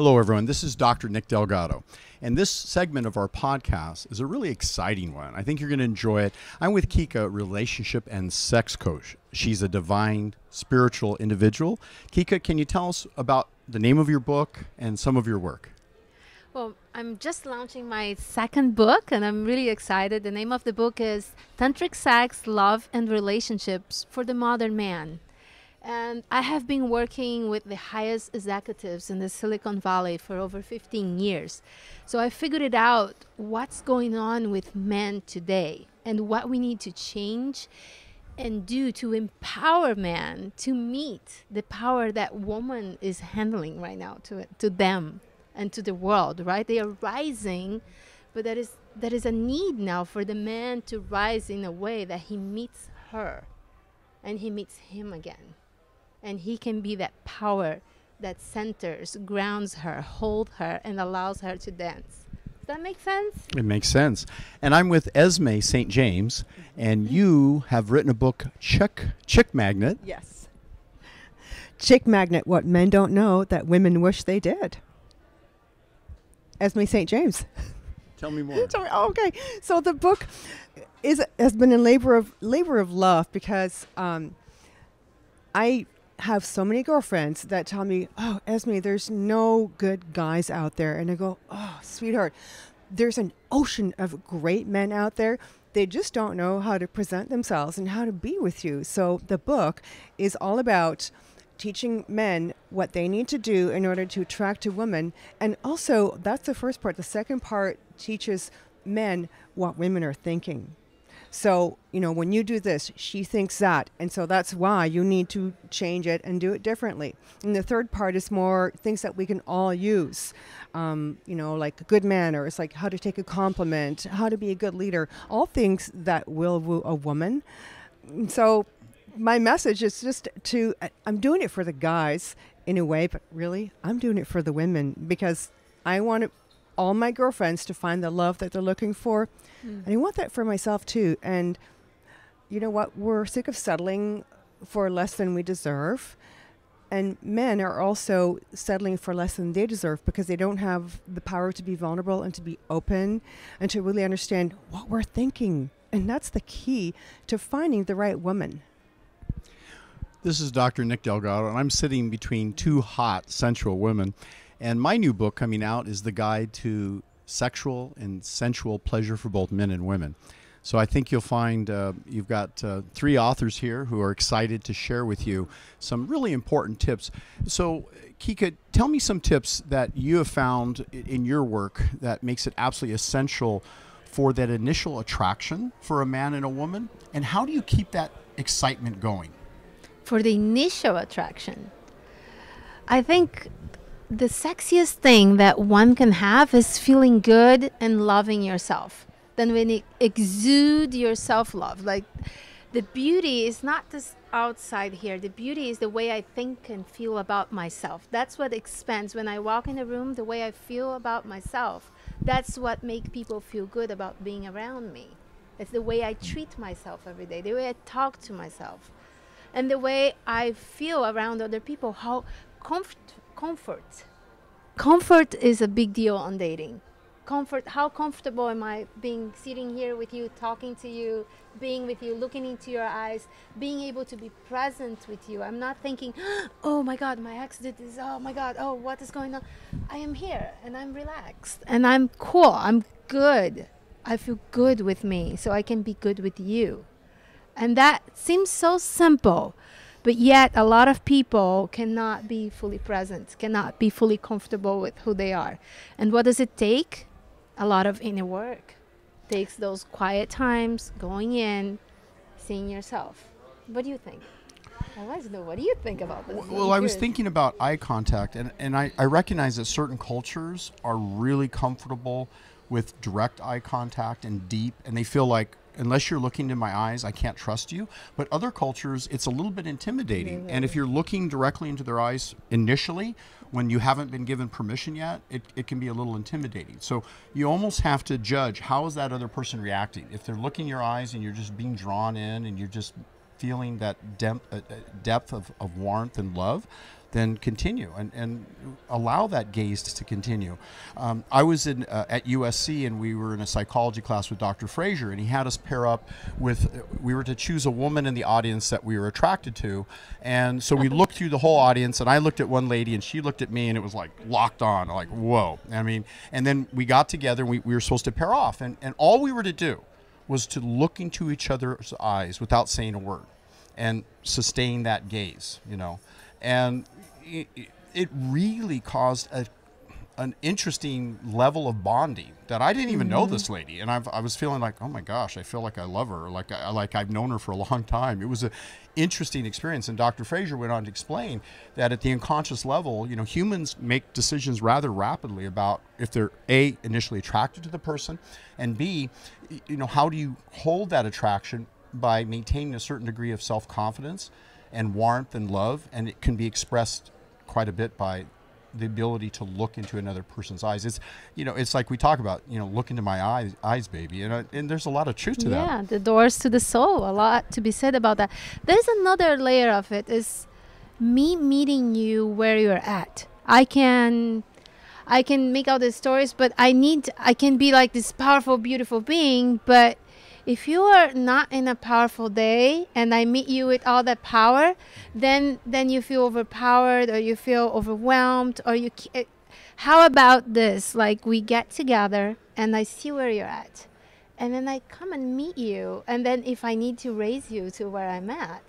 Hello, everyone. This is Dr. Nick Delgado. And this segment of our podcast is a really exciting one. I think you're going to enjoy it. I'm with Kika, relationship and sex coach. She's a divine, spiritual individual. Kika, can you tell us about the name of your book and some of your work? Well, I'm just launching my second book and I'm really excited. The name of the book is Tantric Sex, Love, and Relationships for the Modern Man. And I have been working with the highest executives in the Silicon Valley for over 15 years. So I figured it out what's going on with men today and what we need to change and do to empower men to meet the power that woman is handling right now to, to them and to the world, right? They are rising, but there is, there is a need now for the man to rise in a way that he meets her and he meets him again and he can be that power that centers, grounds her, hold her, and allows her to dance. Does that make sense? It makes sense. And I'm with Esme St. James, and you have written a book, Chick Chick Magnet. Yes. Chick Magnet, what men don't know that women wish they did. Esme St. James. Tell me more. Tell me- oh, okay. So the book is has been a labor of labor of love because um, I have so many girlfriends that tell me, "Oh, Esme, there's no good guys out there," and I go, "Oh, sweetheart, there's an ocean of great men out there." They just don't know how to present themselves and how to be with you. So the book is all about teaching men what they need to do in order to attract a woman. And also, that's the first part. The second part teaches men what women are thinking. So, you know, when you do this, she thinks that. And so that's why you need to change it and do it differently. And the third part is more things that we can all use. Um, you know, like good manners, like how to take a compliment, how to be a good leader, all things that will woo a woman. And so my message is just to I'm doing it for the guys in a way, but really I'm doing it for the women because I want it- all my girlfriends to find the love that they're looking for, hmm. and I want that for myself too. And you know what? We're sick of settling for less than we deserve. And men are also settling for less than they deserve because they don't have the power to be vulnerable and to be open and to really understand what we're thinking. And that's the key to finding the right woman. This is Dr. Nick Delgado, and I'm sitting between two hot, sensual women. And my new book coming out is The Guide to Sexual and Sensual Pleasure for Both Men and Women. So I think you'll find uh, you've got uh, three authors here who are excited to share with you some really important tips. So, Kika, tell me some tips that you have found in your work that makes it absolutely essential for that initial attraction for a man and a woman. And how do you keep that excitement going? For the initial attraction, I think the sexiest thing that one can have is feeling good and loving yourself. Then when you exude your self love, like the beauty is not this outside here. The beauty is the way I think and feel about myself. That's what expands when I walk in a room. The way I feel about myself. That's what make people feel good about being around me. It's the way I treat myself every day. The way I talk to myself and the way I feel around other people, how comfort, comfort, comfort is a big deal on dating. Comfort, how comfortable am I being sitting here with you, talking to you, being with you, looking into your eyes, being able to be present with you. I'm not thinking, oh my God, my ex did this. Oh my God, oh what is going on? I am here and I'm relaxed and I'm cool. I'm good. I feel good with me, so I can be good with you. And that seems so simple, but yet a lot of people cannot be fully present, cannot be fully comfortable with who they are. And what does it take? A lot of inner work. Takes those quiet times, going in, seeing yourself. What do you think? I want to know what do you think about this? Well, I'm I was thinking about eye contact, and, and I, I recognize that certain cultures are really comfortable with direct eye contact and deep, and they feel like unless you're looking into my eyes, I can't trust you. But other cultures, it's a little bit intimidating. And if you're looking directly into their eyes initially, when you haven't been given permission yet, it, it can be a little intimidating. So you almost have to judge how is that other person reacting. If they're looking your eyes and you're just being drawn in and you're just feeling that depth, uh, uh, depth of, of warmth and love, then continue and, and allow that gaze to continue. Um, I was in uh, at USC and we were in a psychology class with Dr. Frazier, and he had us pair up with. We were to choose a woman in the audience that we were attracted to, and so we looked through the whole audience, and I looked at one lady, and she looked at me, and it was like locked on, like whoa. I mean, and then we got together, and we, we were supposed to pair off, and, and all we were to do was to look into each other's eyes without saying a word and sustain that gaze, you know. And it, it really caused a, an interesting level of bonding that I didn't even know mm-hmm. this lady, and I've, I was feeling like, oh my gosh, I feel like I love her, like I, like I've known her for a long time. It was an interesting experience, and Dr. Fraser went on to explain that at the unconscious level, you know, humans make decisions rather rapidly about if they're a initially attracted to the person, and b, you know, how do you hold that attraction by maintaining a certain degree of self confidence and warmth and love, and it can be expressed quite a bit by the ability to look into another person's eyes. It's you know, it's like we talk about, you know, look into my eyes, eyes, baby, and uh, and there's a lot of truth to that. yeah the doors to the soul a lot to be said about that there's another layer of it is me meeting you where you're at i can i can make all the stories but i need i can be like this powerful beautiful being but if you are not in a powerful day and i meet you with all that power then then you feel overpowered or you feel overwhelmed or you eh, how about this like we get together and i see where you're at and then I come and meet you. And then if I need to raise you to where I'm at,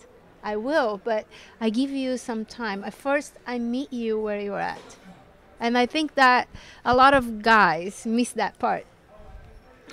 I will. But I give you some time. At first, I meet you where you're at. And I think that a lot of guys miss that part.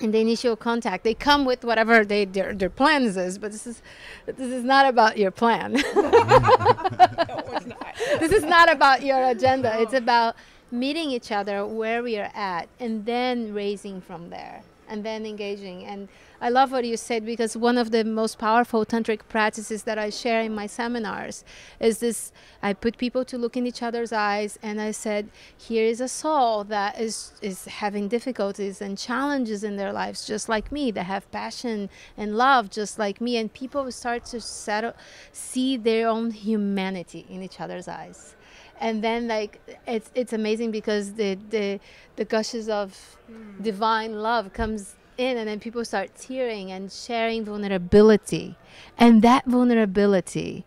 In the initial contact, they come with whatever they, their their plans is, but this is this is not about your plan. no, this is not about your agenda. It's about meeting each other where we are at and then raising from there and then engaging. And I love what you said because one of the most powerful tantric practices that I share in my seminars is this I put people to look in each other's eyes and I said, here is a soul that is is having difficulties and challenges in their lives just like me, that have passion and love just like me. And people start to settle see their own humanity in each other's eyes. And then like it's it's amazing because the the the gushes of hmm. divine love comes in and then people start tearing and sharing vulnerability and that vulnerability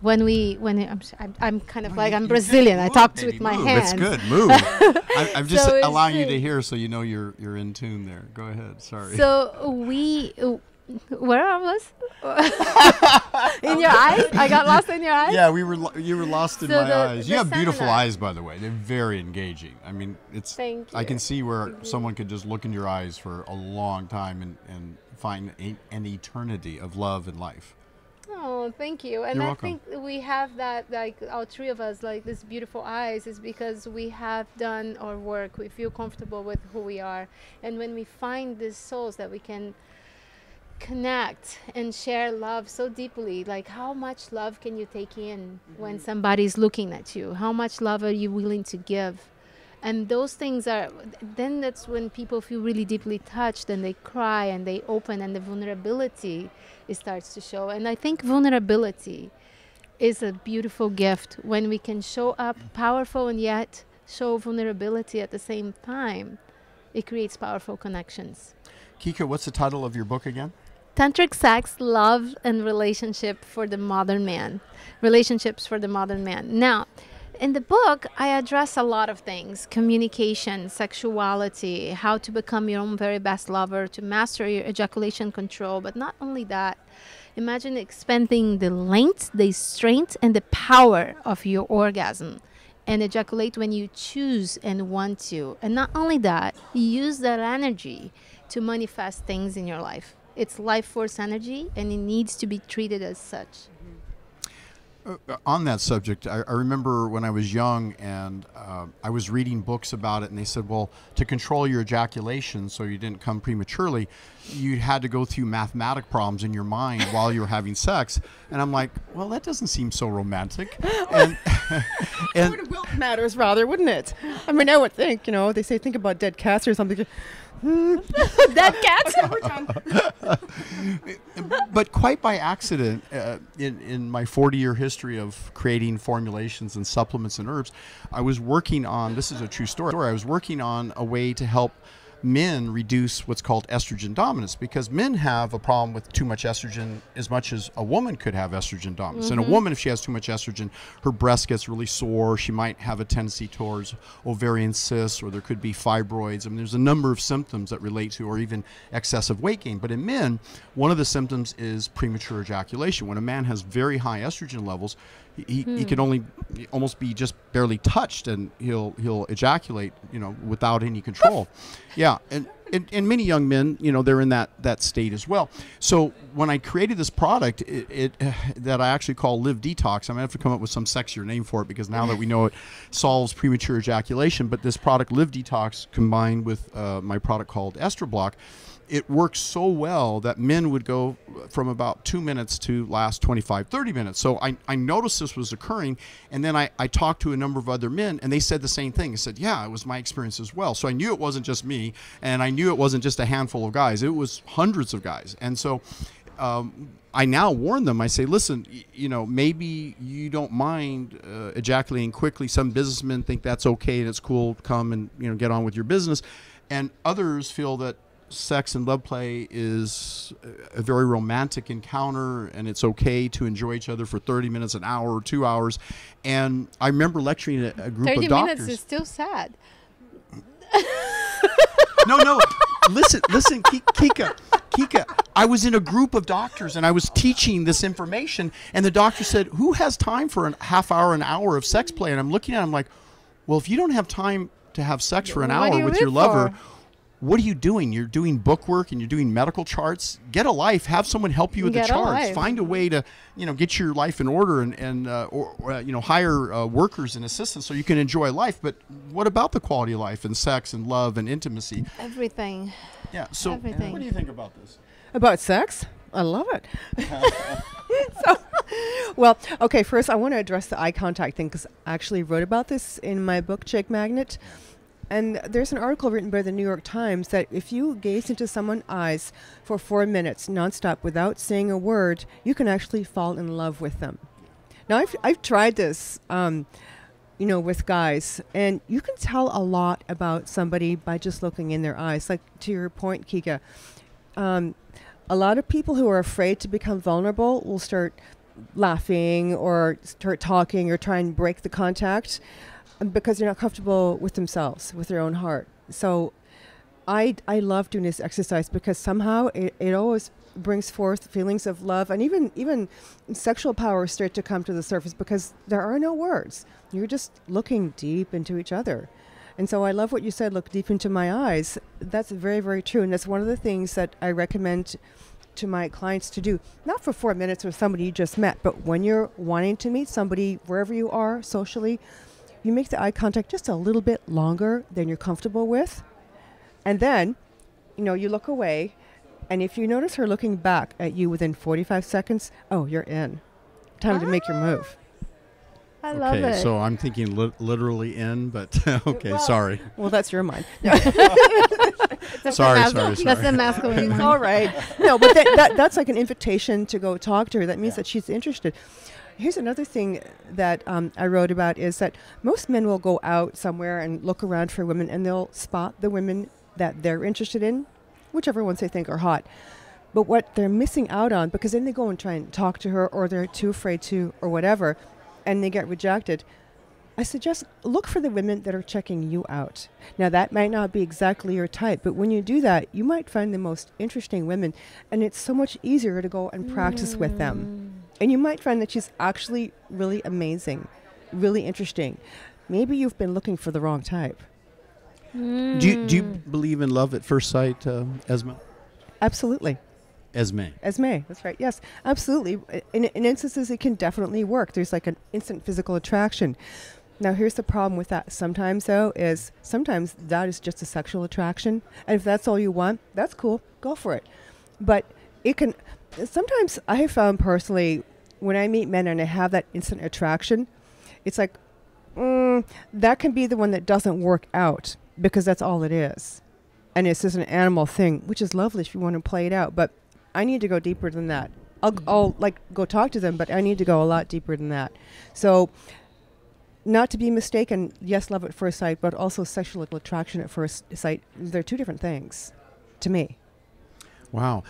when we when I'm s- I'm, I'm kind of like I'm Brazilian I talked with my hands It's good. Move. I, I'm just So allowing you to hear so you know you're you're in tune there. Go ahead. Sorry. so we where I was in your eyes I got lost in your eyes yeah, we were lo- you were lost in So my the- eyes. You have beautiful eyes, by the way. They're very engaging. I mean, it's. Thank you. I can see where someone could just look in your eyes for a long time and and find a, an eternity of love and life. Oh, thank you. And You're I welcome. think we have that, like all three of us, like this beautiful eyes, is because we have done our work. We feel comfortable with who we are, and when we find these souls that we can connect and share love so deeply, like how much love can you take in mm-hmm. when somebody's looking at you? How much love are you willing to give? and those things are then that's when people feel really deeply touched and they cry and they open and the vulnerability it starts to show and i think vulnerability is a beautiful gift when we can show up powerful and yet show vulnerability at the same time it creates powerful connections Kika, what's the title of your book again? Tantric sex love and relationship for the modern man. Relationships for the modern man. Now in the book i address a lot of things. Communication sexuality how to become your own very best lover to master your ejaculation control. But not only that imagine expanding the length the strength and the power of your orgasm and ejaculate when you choose and want to. And not only that use that energy to manifest things in your life it's life force energy and it needs to be treated as such Uh, on that subject, I, I remember when I was young and uh, I was reading books about it, and they said, well, to control your ejaculation so you didn't come prematurely, you had to go through mathematic problems in your mind while you were having sex. And I'm like, well, that doesn't seem so romantic. and and Sort of will matters rather, wouldn't it? I mean, I would think, you know, they say think about dead cats or something. Dead cats. We're done. but quite by accident, uh, in, in my 40 year history of creating formulations and supplements and herbs, I was working on this is a true story. I was working on a way to help men reduce what's called estrogen dominance because men have a problem with too much estrogen as much as a woman could have estrogen dominance. And a mm-hmm. woman, if she has too much estrogen, her breast gets really sore. She might have a tendency towards ovarian cysts, or there could be fibroids. I mean, there's a number of symptoms that relate to, or even excessive weight gain. But in men, one of the symptoms is premature ejaculation. When a man has very high estrogen levels, he, he can only almost be just barely touched and he'll he'll ejaculate you know without any control. Yeah and, and and many young men you know they're in that that state as well. So when i created this product it, it that i actually call live detox i'm gonna have to come up with some sexier name for it because now that we know it solves premature ejaculation but this product live detox combined with uh, my product called Estro Block it works so well that men would go from about two minutes to last 25 30 minutes so i, I noticed this was occurring and then I, I talked to a number of other men and they said the same thing i said yeah it was my experience as well so i knew it wasn't just me and i knew it wasn't just a handful of guys it was hundreds of guys and so um, I now warn them. I say, listen, you know, maybe you don't mind uh, ejaculating quickly. Some businessmen think that's okay and it's cool. Come and you know get on with your business, and others feel that sex and love play is a very romantic encounter and it's okay to enjoy each other for 30 minutes an hour or two hours and i remember lecturing a, a group of doctors 30 minutes is still sad. no, no. listen, listen, Kika, Kika. I was in a group of doctors and I was teaching this information, and the doctor said, "Who has time for a half hour, an hour of sex play?" And I'm looking at him like, "Well, if you don't have time to have sex for an What hour you with your lover." for? What are you doing? You're doing book work and you're doing medical charts. Get a life. Have someone help you with Get the charts. life. Find a way to, you know, get your life in order and and uh, or, or uh, you know hire uh, workers and assistants so you can enjoy life. But what about the quality of life and sex and love and intimacy? Everything. Yeah. So, Everything. what do you think about this? About sex? I love it. so, well, okay, first I want to address the eye contact thing because I actually wrote about this in my book, Chick Magnet. And there's an article written by the New York Times that if you gaze into someone's eyes for four minutes nonstop without saying a word, you can actually fall in love with them. Now, I've, I've tried this, um, you know, with guys, and you can tell a lot about somebody by just looking in their eyes. Like to your point, Kika, um, a lot of people who are afraid to become vulnerable will start laughing or start talking or try and break the contact because they're not comfortable with themselves, with their own heart. So I, I love doing this exercise because somehow it, it always brings forth feelings of love and even even sexual power start to come to the surface because there are no words. You're just looking deep into each other. And so I love what you said, look deep into my eyes. That's very, very true. And that's one of the things that I recommend to my clients to do. Not for four minutes with somebody you just met, but when you're wanting to meet somebody wherever you are socially, you make the eye contact just a little bit longer than you're comfortable with. And then, you know, you look away, and if you notice her looking back at you within 45 seconds, oh, you're in. Time to make your ah, move. I love okay, it. so I'm thinking li- literally in, but okay, Well- sorry. Well, that's your mind. That's sorry, the mas- sorry, That's the masculine mind. all right. No, but that, that, that's like an invitation to go talk to her. That means Yeah. that she's interested. Here's another thing that um, I wrote about is that most men will go out somewhere and look around for women and they'll spot the women that they're interested in, whichever ones they think are hot. But what they're missing out on, because then they go and try and talk to her or they're too afraid to or whatever, and they get rejected. I suggest look for the women that are checking you out. Now, that might not be exactly your type, but when you do that, you might find the most interesting women, and it's so much easier to go and practice with them. And you might find that she's actually really amazing, really interesting. Maybe you've been looking for the wrong type. Do you, do you believe in love at first sight, uh, Esma? Absolutely. Esme. Esme, that's right. Yes, absolutely. In, in instances, it can definitely work. There's like an instant physical attraction. Now, here's the problem with that. Sometimes, though, is sometimes that is just a sexual attraction, and if that's all you want, that's cool. Go for it. But it can. Sometimes I have found personally when I meet men and I have that instant attraction, it's like mm, that can be the one that doesn't work out because that's all it is, and it's just an animal thing, which is lovely if you want to play it out. But I need to go deeper than that. I'll, I'll like go talk to them, but I need to go a lot deeper than that. So not to be mistaken, yes, love at first sight, but also sexual attraction at first sight. They're two different things to me. Wow.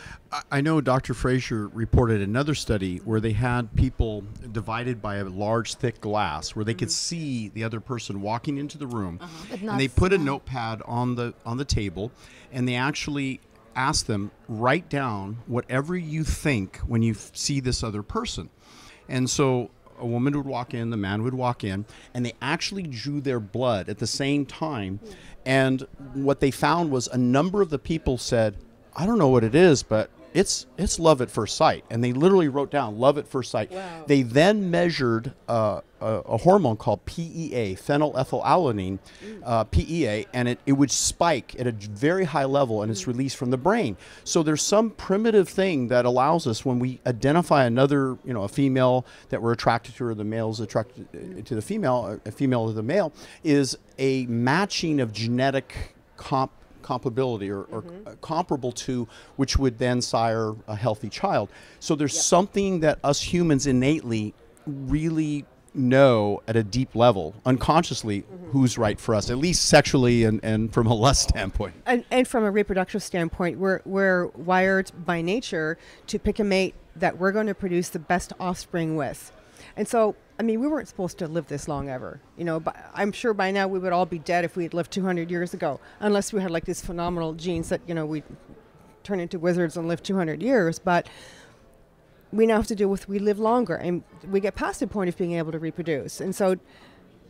I- know Dr. Fraser reported another study where they had people divided by a large, thick glass where they could mm-hmm. see the other person walking into the room. Uh-huh. But And they put a notepad on the on the table and they actually asked them write down whatever you think when you f- see this other person. And so a woman would walk in, the man would walk in, and they actually drew their blood at the same time. Hmm. And what they found was a number of the people said, I don't know what it is, but it's it's love at first sight, and they literally wrote down love at first sight. They then measured uh, a, a hormone called PEA, phenylethylalanine, uh, PEA, and it, it would spike at a very high level, and it's released from the brain. So there's some primitive thing that allows us when we identify another, you know, a female that we're attracted to, or the male's attracted uh, to the female, a female to the male, is a matching of genetic comp comparability or, or uh, comparable to which would then sire a healthy child. So there's something that us humans innately really know at a deep level unconsciously who's right for us at least sexually and, and from a lust standpoint. And, and from a reproductive standpoint, we're, we're wired by nature to pick a mate that we're going to produce the best offspring with. And so, I mean, we weren't supposed to live this long ever. You know, but I'm sure by now we would all be dead if we had lived 200 years ago, unless we had like these phenomenal genes that, you know, we turn into wizards and live 200 years. But we now have to deal with we live longer and we get past the point of being able to reproduce. And so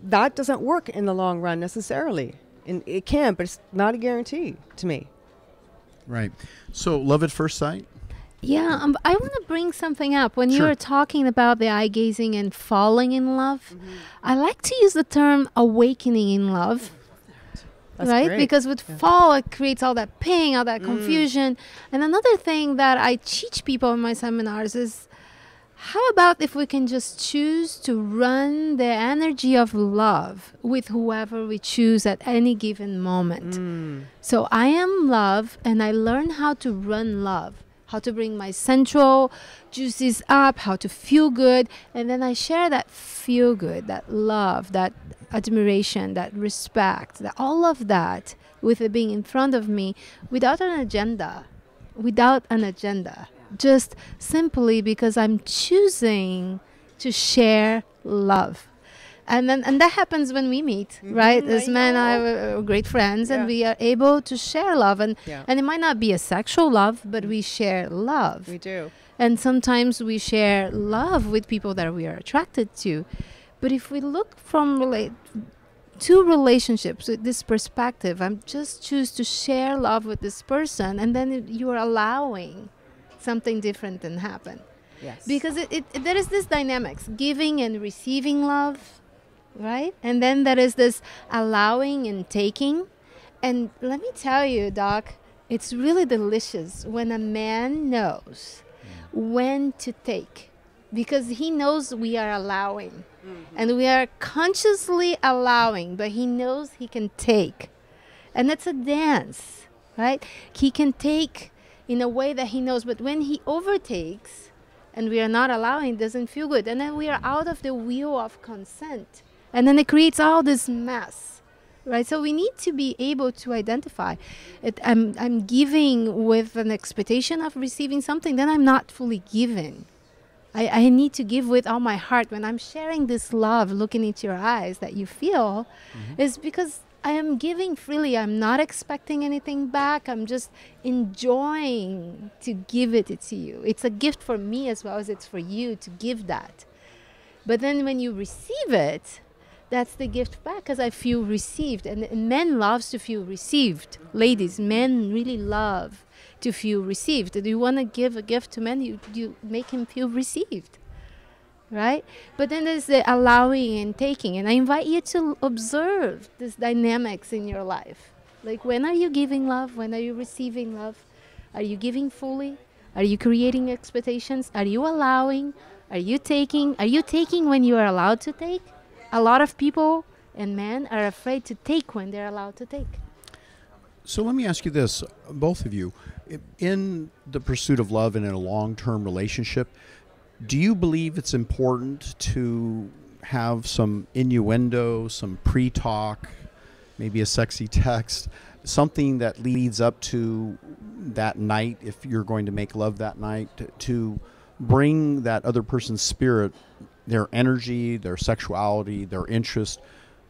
that doesn't work in the long run necessarily. And it can, but it's not a guarantee to me. right so love at first sight Yeah, um, I want to bring something up. When you were talking about the eye gazing and falling in love, mm-hmm. I like to use the term awakening in love. That's right? great. Because with fall, it creates all that pain, all that mm. confusion. And another thing that I teach people in my seminars is how about if we can just choose to run the energy of love with whoever we choose at any given moment? Mm. So I am love, and I learn how to run love, how to bring my sensual juices up, how to feel good, and then I share that feel good, that love, that admiration, that respect, that all of that with it being in front of me without an agenda, without an agenda, just simply because I'm choosing to share love. And then, and that happens when we meet, right? Mhm, As I men, I know. are great friends, and we are able to share love, and Yeah. and it might not be a sexual love, but we share love. We do. And sometimes we share love with people that we are attracted to. But if we look from relate two relationships with this perspective, I'm just choose to share love with this person, and then it- you are allowing something different than happen Yes. because it, it, there is this dynamics giving and receiving love right? And then there is this allowing and taking. And let me tell you doc it's really delicious when a man knows mm. when to take because he knows we are allowing. Mm-hmm. And we are consciously allowing but he knows he can take. And it's a dance right? He can take in a way that he knows but when he overtakes and we are not allowing it doesn't feel good. And then we are out of the wheel of consent and then it creates all this mess right so we need to be able to identify it i'm i'm giving with an expectation of receiving something then i'm not fully giving I, I need to give with all my heart when I'm sharing this love, looking into your eyes that you feel, mm-hmm. is because I am giving freely. I'm not expecting anything back. I'm just enjoying to give it to you. It's a gift for me as well as it's for you to give that. But then when you receive it, that's the gift back because I feel received. And, and men loves to feel received. Ladies, men really love to feel received. Do you want to give a gift to men? You, you make him feel received. Right? But then there's the allowing and taking. And I invite you to observe this dynamics in your life. Like when are you giving love? When are you receiving love? Are you giving fully? Are you creating expectations? Are you allowing? Are you taking? Are you taking when you are allowed to take? A lot of people and men are afraid to take when they're allowed to take. So let me ask you this, both of you. In the pursuit of love and in a long term relationship, do you believe it's important to have some innuendo, some pre talk, maybe a sexy text, something that leads up to that night if you're going to make love that night to, to bring that other person's spirit, their energy, their sexuality, their interest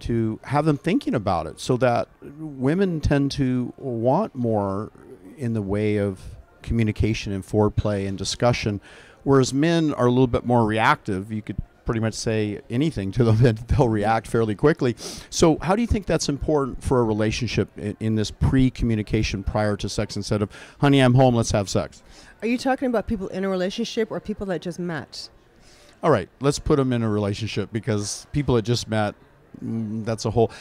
to have them thinking about it so that women tend to want more in the way of communication and foreplay and discussion whereas men are a little bit more reactive. You could pretty much say anything to them and they'll react fairly quickly. So how do you think that's important for a relationship in, in this pre-communication prior to sex instead of honey i'm home let's have sex. Are you talking about people in a relationship or people that just met? All right let's put them in a relationship because people that just met mm, that's a whole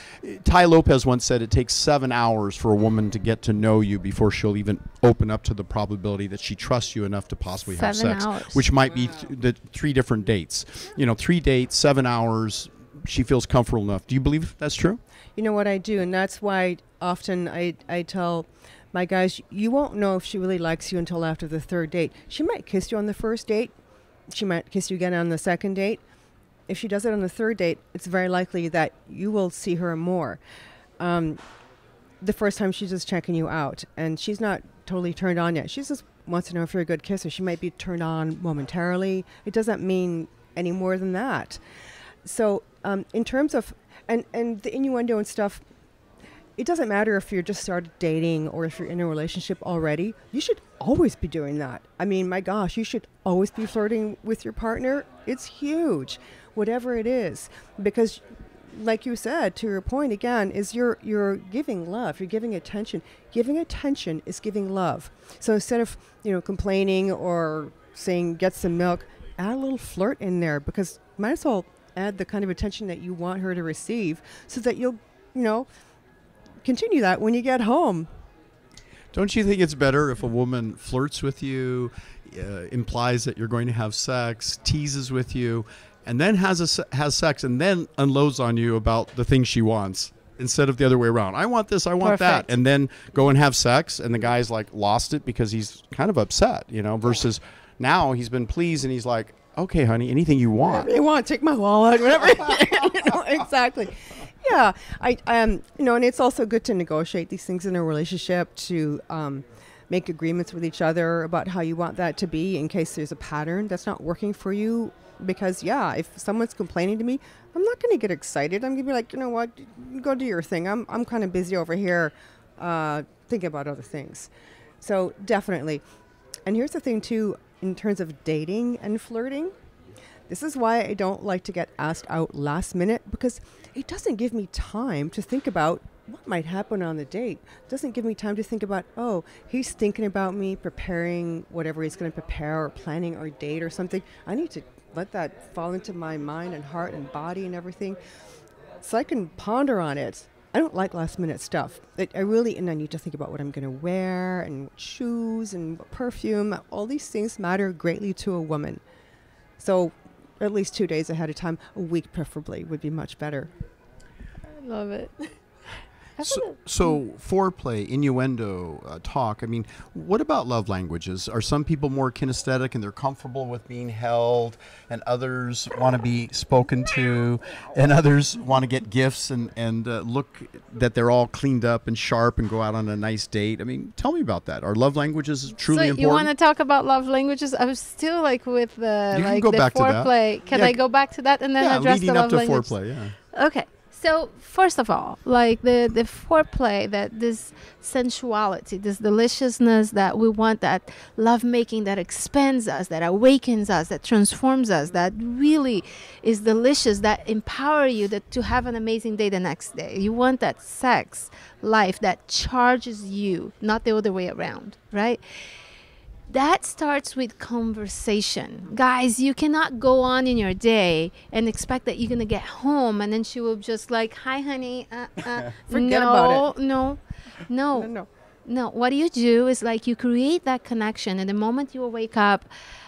Tai Lopez once said it takes seven hours for a woman to get to know you before she'll even open up to the probability that she trusts you enough to possibly have sex hours. which might be th- the three different dates. You know three dates seven hours she feels comfortable enough. Do you believe that's true? You know what I do, and that's why often I, I tell my guys, you won't know if she really likes you until after the third date. She might kiss you on the first date, she might kiss you again on the second date. If she does it on the third date, it's very likely that you will see her more. Um, the first time she's just checking you out, and she's not totally turned on yet. She just wants to know if you're a good kisser. She might be turned on momentarily. It doesn't mean any more than that. So, um, in terms of and and the innuendo and stuff, it doesn't matter if you're just started dating or if you're in a relationship already. You should always be doing that. I mean, my gosh, you should always be flirting with your partner. It's huge, whatever it is, because like you said to your point again is you're you're giving love you're giving attention giving attention is giving love so instead of you know complaining or saying get some milk add a little flirt in there because might as well add the kind of attention that you want her to receive so that you'll you know continue that when you get home Don't you think it's better if a woman flirts with you, uh, implies that you're going to have sex, teases with you, and then has a has sex and then unloads on you about the things she wants instead of the other way around? I want this, I want Perfect. that, and then go and have sex, and the guy's like lost it because he's kind of upset, you know. Versus now he's been pleased and he's like, okay, honey, anything you want. whatever you want take my wallet whatever you know, exactly yeah i um you know and it's also good to negotiate these things in a relationship to um make agreements with each other about how you want that to be in case there's a pattern that's not working for you. Because yeah if someone's complaining to me i'm not going to get excited. I'm going to be like you know what? Go do your thing. I'm, I'm kind of busy over here uh, thinking about other things. So definitely. And here's the thing too in terms of dating and flirting this is why I don't like to get asked out last minute because it doesn't give me time to think about what might happen on the date. It doesn't give me time to think about, oh, he's thinking about me, preparing whatever he's going to prepare or planning our date or something. I need to let that fall into my mind and heart and body and everything so I can ponder on it. I don't like last minute stuff. It, I really, and I need to think about what I'm going to wear and shoes and perfume. All these things matter greatly to a woman. So, at least two days ahead of time, a week preferably, would be much better. I love it. So, so foreplay, innuendo, uh, talk. I mean, what about love languages? Are some people more kinesthetic and they're comfortable with being held, and others want to be spoken to, and others want to get gifts and and uh, look that they're all cleaned up and sharp and go out on a nice date? I mean, tell me about that. Are love languages truly so you want to talk about love languages? I was still like with the You can like go the back to that. foreplay. Can Yeah. I go back to that and then yeah, address leading the up love to language? foreplay. Yeah. Okay. So first of all, like the the foreplay, that this sensuality, this deliciousness that we want, that love making that expands us, that awakens us, that transforms us, that really is delicious, that empower you that to have an amazing day the next day. You want that sex life that charges you, not the other way around, right? That starts with conversation. Guys, you cannot go on in your day and expect that you're going to get home and then she will just like, hi, honey. Uh, uh. Forget no, about No, no, no. no. No, what you do is like you create that connection. And the moment you wake up,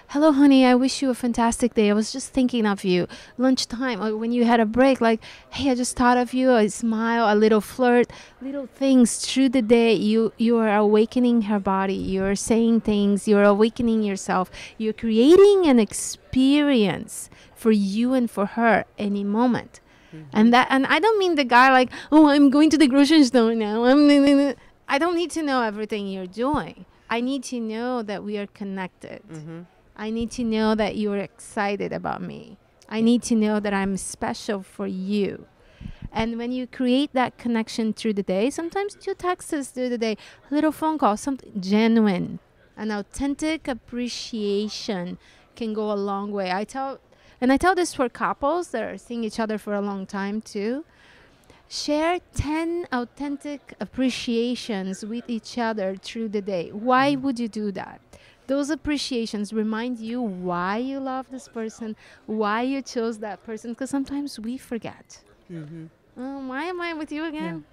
hello, honey, I wish you a fantastic day. I was just thinking of you. Lunchtime, or when you had a break, like, hey, I just thought of you. A smile, a little flirt, little things through the day. You you are awakening her body. You're saying things. You're awakening yourself. You're creating an experience for you and for her any moment. Mm-hmm. And that, and I don't mean the guy like, oh, I'm going to the grocery store now. I'm, I don't need to know everything you're doing. I need to know that we are connected. Mm-hmm. I need to know that you're excited about me. I need to know that I'm special for you. And when you create that connection through the day, sometimes two texts through the day, a little phone call, something genuine, an authentic appreciation can go a long way. I tell, and I tell this for couples that are seeing each other for a long time too. Share 10 authentic appreciations with each other through the day. Why would you do that? Those appreciations remind you why you love this person, why you chose that person, because sometimes we forget. Mm-hmm. Oh, why am I with you again?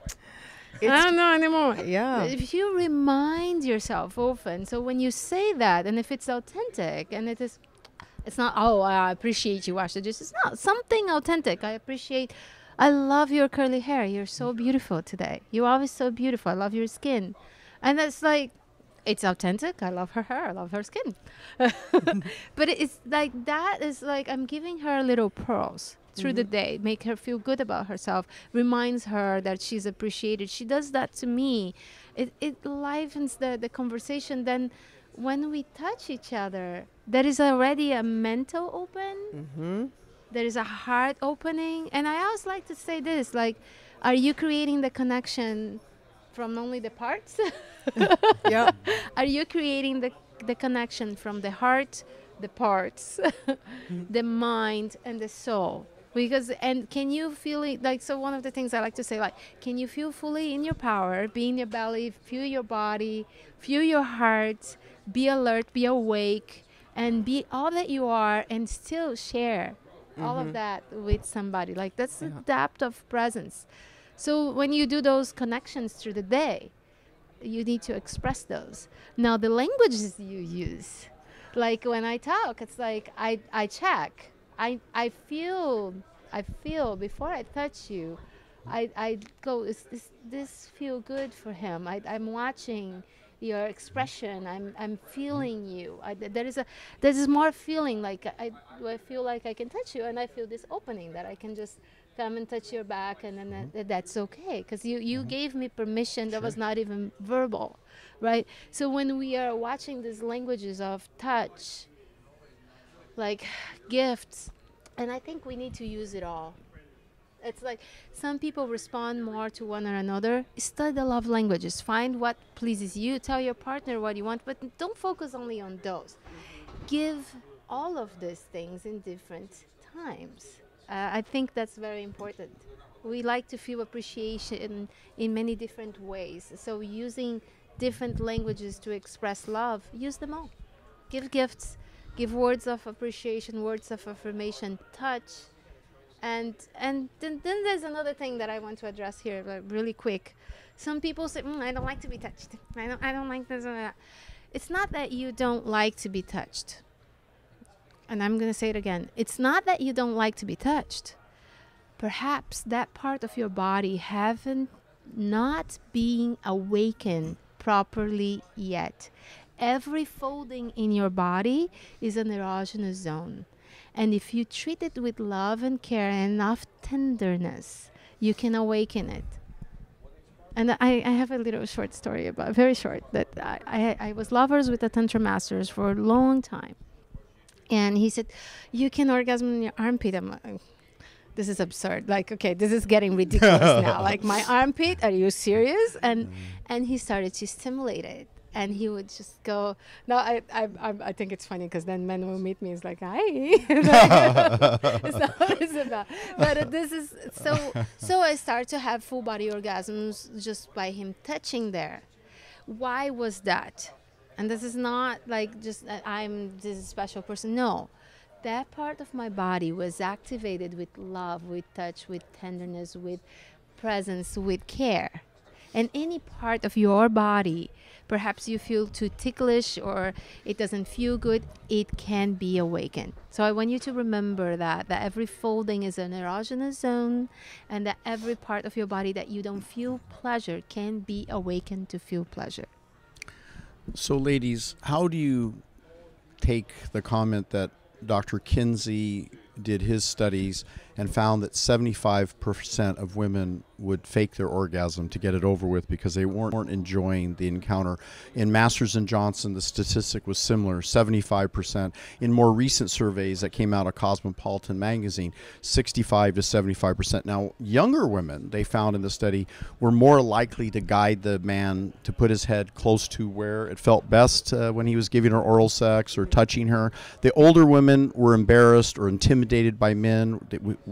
I don't know anymore. yeah. If you remind yourself often, so when you say that, and if it's authentic, and it is, it's not, oh, I appreciate you, the dishes. It's not something authentic. I appreciate, I love your curly hair. You're so beautiful today. You're always so beautiful. I love your skin. And that's like, it's authentic. I love her hair. I love her skin. but it's like, that is like, I'm giving her little pearls through the day, make her feel good about herself, reminds her that she's appreciated. She does that to me. It, it livens the, the conversation. Then when we touch each other, there is already a mental open, Mm-hmm. There is a heart opening. And I always like to say this like, are you creating the connection from only the parts? yeah. are you creating the, the connection from the heart, the parts, the mind, and the soul? Because and can you feel it like so? One of the things I like to say, like, can you feel fully in your power, be in your belly, feel your body, feel your heart, be alert, be awake, and be all that you are, and still share all of mm-hmm. that with somebody. Like that's the depth of presence. So when you do those connections through the day, you need to express those. Now the languages you use, like when I talk, it's like I, I check. I, I feel I feel before I touch you, I, I go is this this feel good for him. I, I'm watching your mm-hmm. expression. I'm I'm mm-hmm. feeling you. I, there is a there is more feeling like I I feel like I can touch you? And I feel this opening that I can just come and touch your back and then that, mm-hmm. that- that's okay because you you gave me permission that was not even verbal right? So when we are watching these languages of touch like gifts and i think we need to use it all it's like some people respond more to one or another. Study the love languages. Find what pleases you. Tell your partner what you want but don't focus only on those. Give all of these things in different times. Uh, i think that's very important. We like to feel appreciation in many different ways. So using different languages to express love use them all. Give gifts. Give words of appreciation words of affirmation. Touch and and then, then there's another thing that I want to address here like, really quick. Some people say, mm, "I don't like to be touched. I don't I don't like this." Or that. It's not that you don't like to be touched. And I'm going to say it again. It's not that you don't like to be touched. Perhaps that part of your body haven't not being awakened properly yet. Every folding in your body is an erogenous zone. And if you treat it with love and care and enough tenderness, you can awaken it. And I, I have a little short story about, very short, that I, I, I was lovers with the Tantra Masters for a long time. And he said, You can orgasm in your armpit. I'm like, this is absurd. Like, okay, this is getting ridiculous now. Like, my armpit, are you serious? And mm. and he started to stimulate it. And he would just go. No, I I I, I think it's funny because then men will meet me. It's like, hi. it's not what it's about. But uh, this is so. So I start to have full body orgasms just by him touching there. Why was that? And this is not like just that I'm this special person. No, that part of my body was activated with love, with touch, with tenderness, with presence, with care. And any part of your body perhaps you feel too ticklish or it doesn't feel good it can be awakened so i want you to remember that that every folding is an erogenous zone and that every part of your body that you don't feel pleasure can be awakened to feel pleasure So, ladies, how do you take the comment that Dr. Kinsey did his studies and found that 75% of women would fake their orgasm to get it over with because they weren't, enjoying the encounter. In Masters and Johnson, the statistic was similar 75%. In more recent surveys that came out of Cosmopolitan magazine, 65 to 75%. Now, younger women, they found in the study, were more likely to guide the man to put his head close to where it felt best uh, when he was giving her oral sex or touching her. The older women were embarrassed or intimidated by men.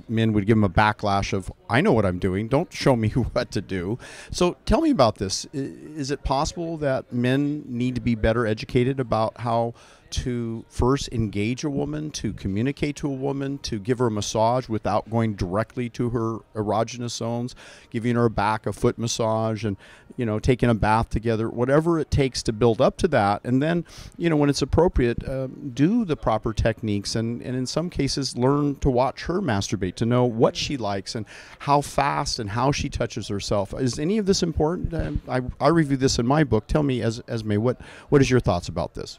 Men would give them a backlash of, I know what I'm doing. Don't show me what to do. So tell me about this. Is it possible that men need to be better educated about how to first engage a woman, to communicate to a woman, to give her a massage without going directly to her erogenous zones, giving her a back, a foot massage, and you know, taking a bath together, whatever it takes to build up to that, and then you know, when it's appropriate, um, do the proper techniques, and and in some cases, learn to watch her masturbate to know what she likes and how fast and how she touches herself. Is any of this important? Um, I I review this in my book. Tell me, as Esme, what what is your thoughts about this?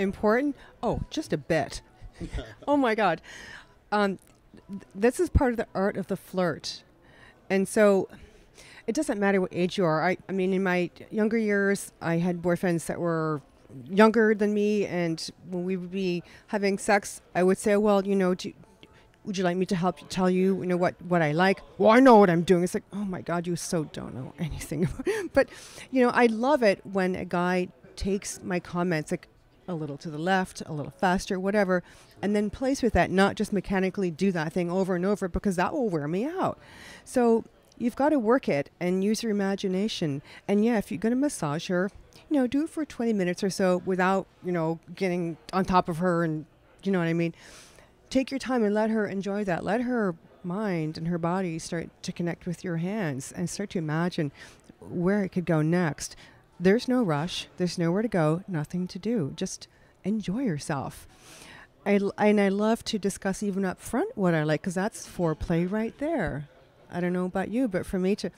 Important? Oh just a bit. Oh my god. Um, th- this is part of the art of the flirt. And so it doesn't matter what age you are. I, I mean in my younger years i had boyfriends that were younger than me. And when we would be having sex i would say well you know do, would you like me to help you tell you you know what what i like? Well i know what i'm doing. It's like oh my god you so don't know anything. But you know i love it when a guy takes my comments like a little to the left a little faster whatever and then plays with that not just mechanically do that thing over and over because that will wear me out so you've got to work it and use your imagination and yeah if you're going to massage her you know do it for 20 minutes or so without you know getting on top of her and you know what i mean take your time and let her enjoy that. Let her mind and her body start to connect with your hands and start to imagine where it could go next. There's no rush, there's nowhere to go, nothing to do. Just enjoy yourself. I, and I love to discuss even up front what I like because that's foreplay right there. I don't know about you, but for me to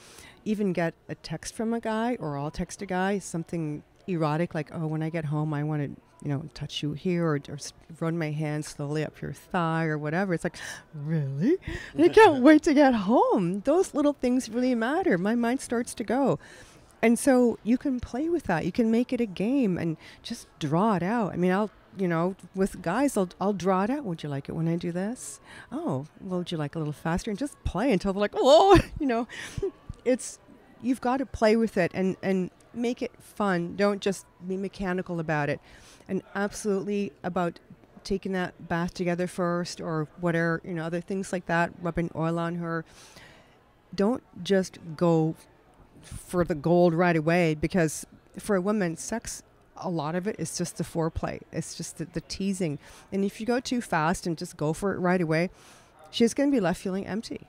even get a text from a guy or I'll text a guy something erotic like, oh, when I get home, I want to, you know, touch you here or, or run my hand slowly up your thigh or whatever. It's like, really? I can't wait to get home. Those little things really matter. My mind starts to go. And so you can play with that. You can make it a game and just draw it out. I mean, I'll, you know, with guys, I'll, I'll draw it out. Would you like it when I do this? Oh, well, would you like a little faster? And just play until they're like, oh, you know, it's, you've got to play with it and, and make it fun. Don't just be mechanical about it. And absolutely about taking that bath together first or whatever, you know, other things like that, rubbing oil on her. Don't just go for the gold right away because for a woman, sex, a lot of it is just the foreplay. It's just the, the teasing. And if you go too fast and just go for it right away, she's going to be left feeling empty.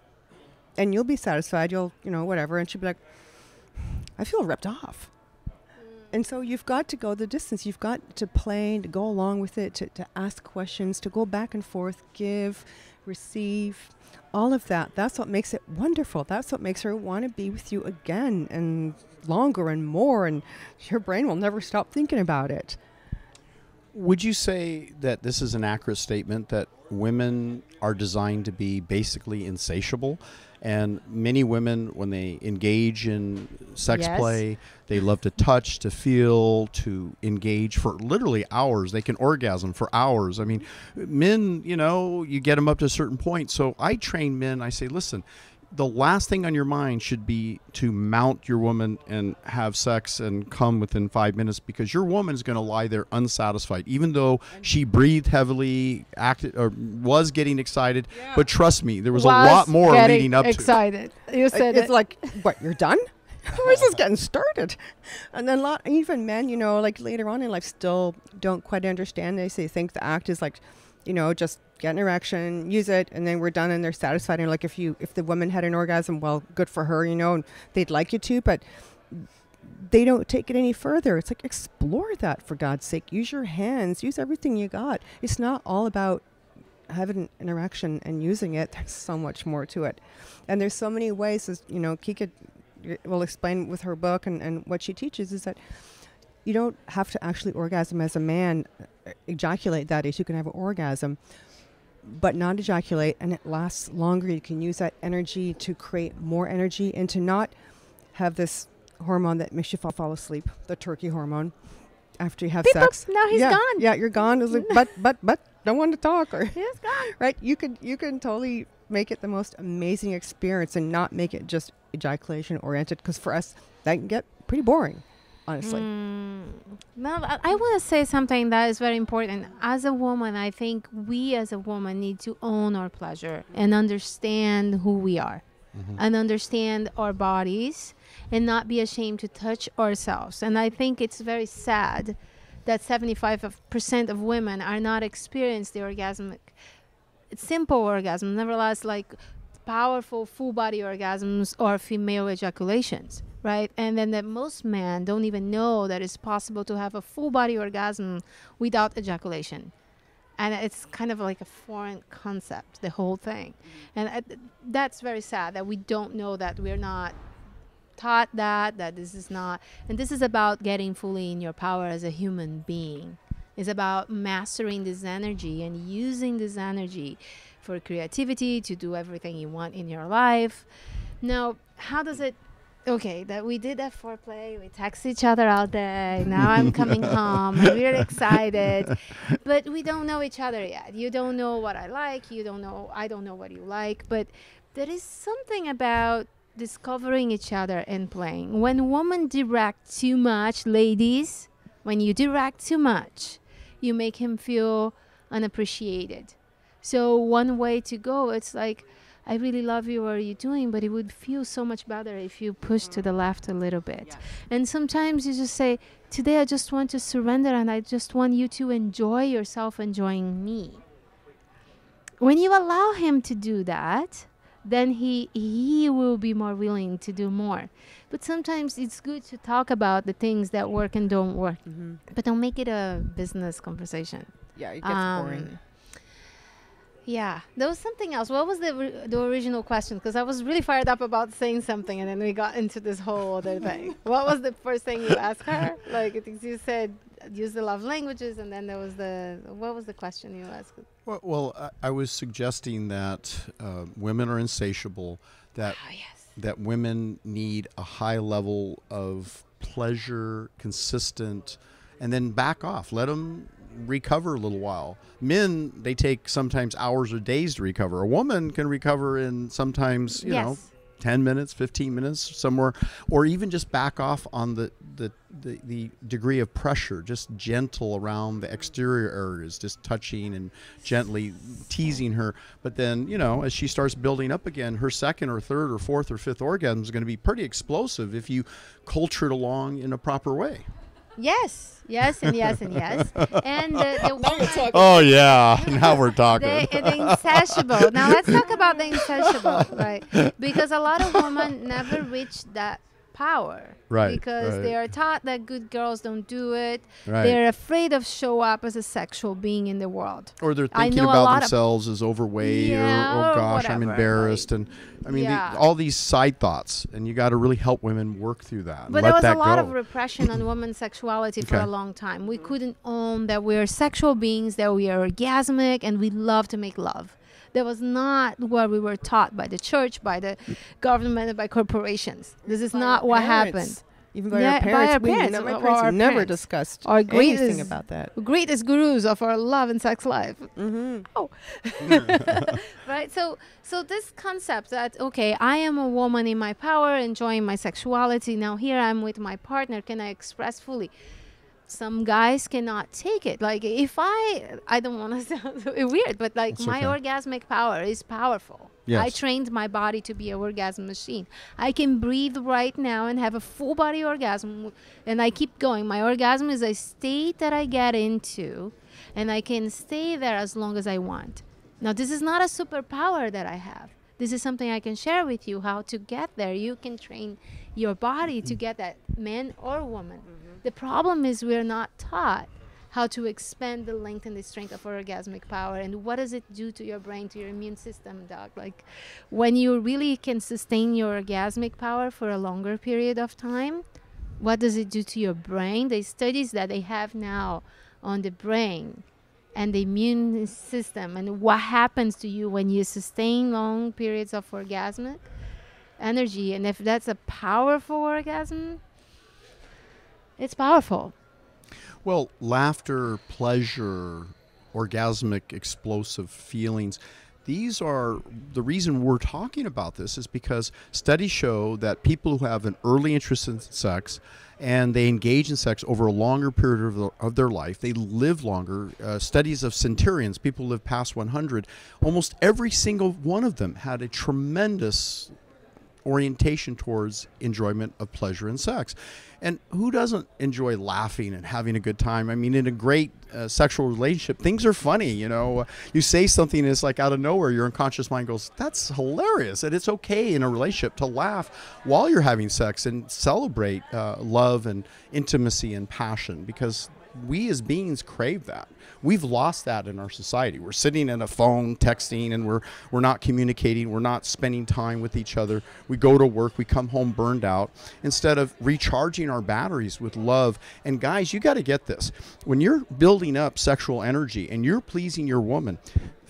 And you'll be satisfied. You'll, you know, whatever. And she'll be like, I feel ripped off. Mm. And so you've got to go the distance. You've got to play, to go along with it, to, to ask questions, to go back and forth, give, receive, all of that. That's what makes it wonderful. That's what makes her want to be with you again and longer and more. And your brain will never stop thinking about it. Would you say that this is an accurate statement that women are designed to be basically insatiable? And many women, when they engage in sex Yes. play, they love to touch, to feel, to engage for literally hours. They can orgasm for hours. I mean, men, you know, you get them up to a certain point. So I train men, I say, listen, the last thing on your mind should be to mount your woman and have sex and come within five minutes because your woman is going to lie there unsatisfied, even though she breathed heavily, acted or was getting excited. But trust me, there was, a lot more leading up excited. You Uh, said it's it. like, what, you're done? We're just getting started. And then a lot, even men, you know, like later on in life still don't quite understand. They say, think the act is like, you know, just get an erection, use it, and then we're done and they're satisfied. And like if you, if the woman had an orgasm, well, good for her, you know, and they'd like you to, but they don't take it any further. It's like explore that for God's sake. Use your hands. Use everything you got. It's not all about having an interaction and using it. There's so much more to it, and there's so many ways. As you know, Kika will explain with her book and, and what she teaches is that you don't have to actually orgasm as a man, ejaculate that is. You can have an orgasm, but not ejaculate, and it lasts longer. You can use that energy to create more energy and to not have this hormone that makes you fall, fall asleep, the turkey hormone, after you have Beep, sex. boop, now he's yeah, gone. Yeah, you're gone. It was like, but, but, but, don't want to talk. Or He's gone. right, you could, you can totally make it the most amazing experience and not make it just ejaculation oriented. Because for us, that can get pretty boring, honestly. Mm. No, I, I want to say something that is very important. As a woman, I think we as a woman need to own our pleasure and understand who we are and understand our bodies and not be ashamed to touch ourselves. And I think it's very sad that 75% of women are not experienced the orgasmic simple orgasm nevertheless like powerful full body orgasms or female ejaculations right? And then that most men don't even know that it's possible to have a full body orgasm without ejaculation. And it's kind of like a foreign concept the whole thing. And uh, that's very sad that we don't know that we're not taught that that this is not and this is about getting fully in your power as a human being. It's about mastering this energy and using this energy for creativity to do everything you want in your life. Now how does it okay that we did that foreplay we text each other all day now i'm coming home and we're excited. But we don't know each other yet. You don't know what i like you don't know i don't know what you like but there is something about discovering each other and playing. When women direct too much ladies when you direct too much you make him feel unappreciated. So one way to go it's like I really love you. What are you doing? But it would feel so much better if you push to the left a little bit. And sometimes you just say, Today I just want to surrender and I just want you to enjoy yourself enjoying me. When you allow him to do that, then he he will be more willing to do more. But sometimes it's good to talk about the things that work and don't work. Mm-hmm. But don't make it a business conversation. Yeah, it gets boring. Yeah, there was something else. What was the the original question? Because I was really fired up about saying something, and then we got into this whole other thing. what was the first thing you asked her? Like, I think you said use the love languages, and then there was the what was the question you asked? Well, well I, I was suggesting that uh, women are insatiable, that Oh yes. that women need a high level of pleasure, consistent, and then back off. Let them recover a little while. Men, they take sometimes hours or days to recover. A woman can recover in sometimes, you know, 10 minutes, 15 minutes, somewhere, or even just back off on the, the, the, the degree of pressure, just gentle around the exterior areas, just touching and gently teasing her. But then, you know, as she starts building up again, her second or third or fourth or fifth orgasm is going to be pretty explosive if you culture it along in a proper way. Yes, yes, and yes, and yes. And the, the woman, Oh, yeah. Now we're talking. the, the insatiable. Now let's talk about the insatiable, right? Because a lot of women never reach that power, Right, Because right. they are taught that good girls don't do it. Right. They're afraid of show up as a sexual being in the world. or they're I thinking know about lot of- themselves as overweight Yeah, oh, or or oh gosh i'm whatever, embarrassed and i mean the- all these side thoughts and you got to really help women work through that But there was that a lot go. of repression on women's sexuality for Okay. a long time. We couldn't own that we're sexual beings, that we are orgasmic, and we love to make love. That was not what we were taught by the church, by the government, and by corporations. This is By not what parents. happened. Even by Yeah, our by parents, our we parents, ne- my or parents our never parents. discussed Our anything about that. Greatest gurus of our love and sex life. Mm-hmm. right so so this concept that okay i am a woman in my power enjoying my sexuality now here i'm with my partner can i express fully some guys cannot take it like if i i don't want to sound weird but like That's my okay. orgasmic power is powerful I trained my body to be an orgasm machine. I can breathe right now and have a full body orgasm, and I keep going. My orgasm is a state that I get into, and I can stay there as long as I want. Now, this is not a superpower that I have. this is something I can share with you how to get there. You can train your body to mm-hmm. get that, man or woman. The problem is we're not taught how to expand the length and the strength of orgasmic power and what does it do to your brain to your immune system doc? Like when you really can sustain your orgasmic power for a longer period of time what does it do to your brain? The studies that they have now on the brain and the immune system and what happens to you when you sustain long periods of orgasmic energy and if that's a powerful orgasm it's powerful Well, laughter, pleasure, orgasmic, explosive feelings. These are the reason we're talking about this is because studies show that people who have an early interest in sex and they engage in sex over a longer period of, the, of their life, they live longer. Uh, studies of centurions, people who live past 100, almost every single one of them had a tremendous orientation towards enjoyment of pleasure and sex. And who doesn't enjoy laughing and having a good time? I mean, in a great uh, sexual relationship, things are funny. You know, you say something and it's like out of nowhere, your unconscious mind goes, "That's hilarious," and it's okay in a relationship to laugh while you're having sex and celebrate uh, love and intimacy and passion because we as beings crave that. We've lost that in our society. We're sitting in a phone, texting, and we're we're not communicating. We're not spending time with each other. We go to work. We come home burned out instead of recharging our batteries with love. And guys, you got to get this: when you're building up sexual energy and you're pleasing your woman,